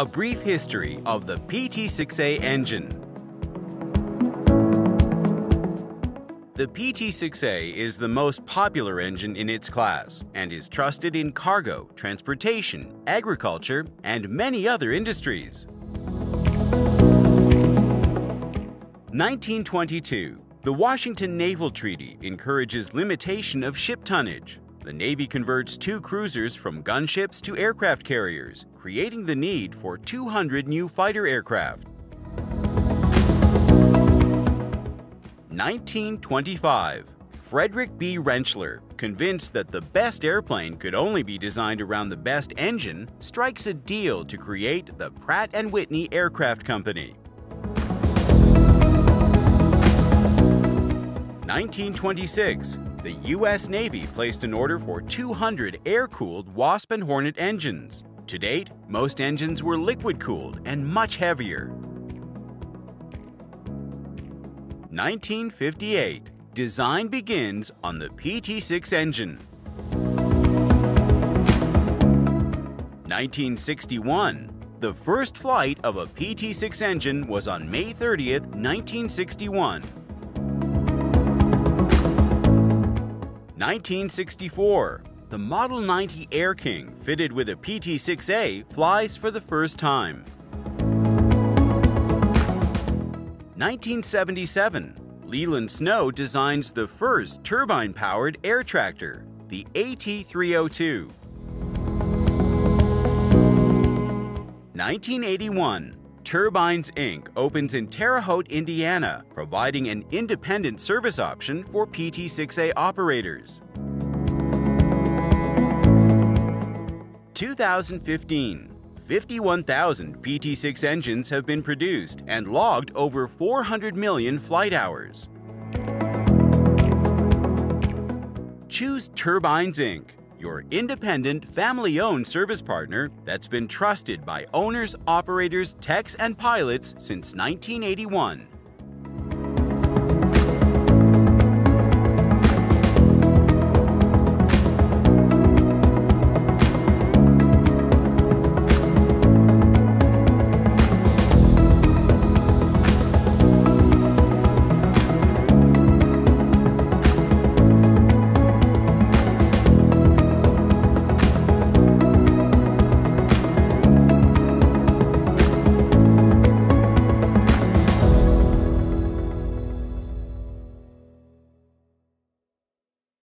A brief history of the PT-6A engine. The PT-6A is the most popular engine in its class and is trusted in cargo, transportation, agriculture, and many other industries. 1922. The Washington Naval Treaty encourages limitation of ship tonnage. The Navy converts two cruisers from gunships to aircraft carriers, creating the need for 200 new fighter aircraft. 1925. Frederick B. Rentschler, convinced that the best airplane could only be designed around the best engine, strikes a deal to create the Pratt & Whitney Aircraft Company. 1926, the U.S. Navy placed an order for 200 air-cooled Wasp and Hornet engines. To date, most engines were liquid-cooled and much heavier. 1958, design begins on the PT-6 engine. 1961, the first flight of a PT-6 engine was on May 30, 1961. 1964, the Model 90 Air King fitted with a PT-6A flies for the first time. 1977, Leland Snow designs the first turbine-powered air tractor, the AT-302. 1981, Turbines Inc. opens in Terre Haute, Indiana, providing an independent service option for PT-6A operators. 2015, 51,000 PT-6 engines have been produced and logged over 400 million flight hours. Choose Turbines Inc your independent, family-owned service partner that's been trusted by owners, operators, techs, and pilots since 1981.